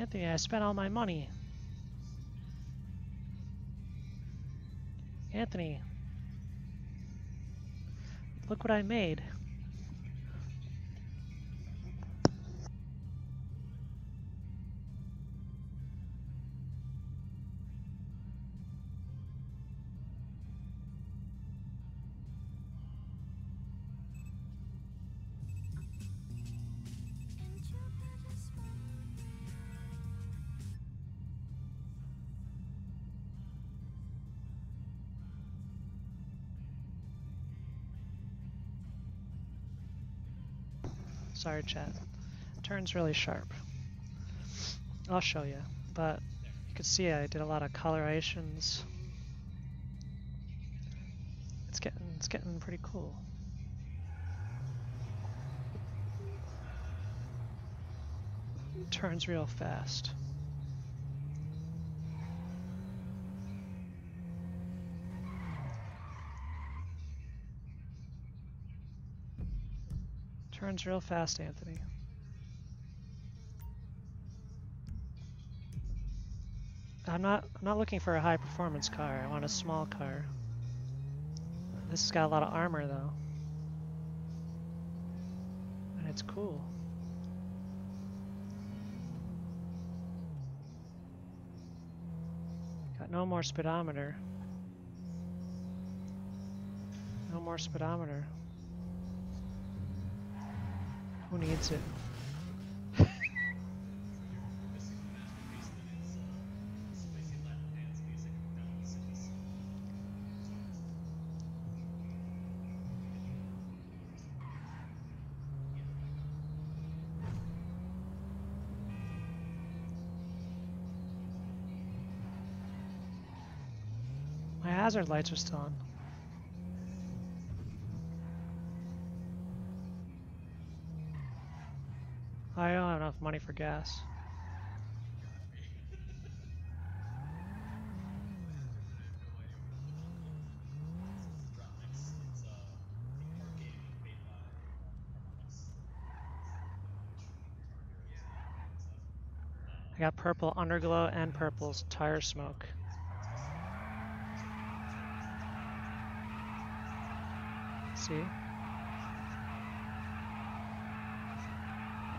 Anthony, I spent all my money. Anthony. Look what I made. Sorry, chat. Turns really sharp. I'll show you, but you can see I did a lot of colorations. It's getting it's getting pretty cool. Turns real fast. Turns real fast, Anthony. I'm not I'm not looking for a high performance car. I want a small car. This has got a lot of armor though. And it's cool. Got no more speedometer. No more speedometer. Needs it? My hazard lights are still on. I don't have enough money for gas. I got purple underglow and purple's tire smoke. See?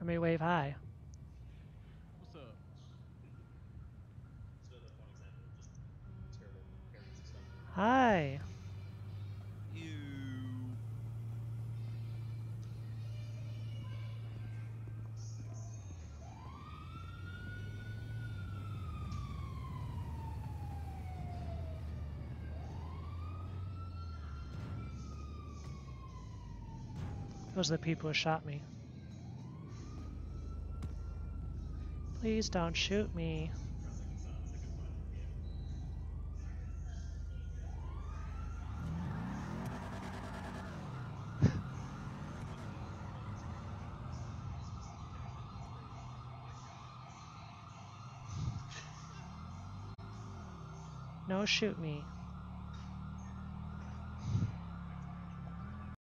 Let me wave hi. What's up? Hi. You. Those are the people who shot me. Please don't shoot me. No, shoot me.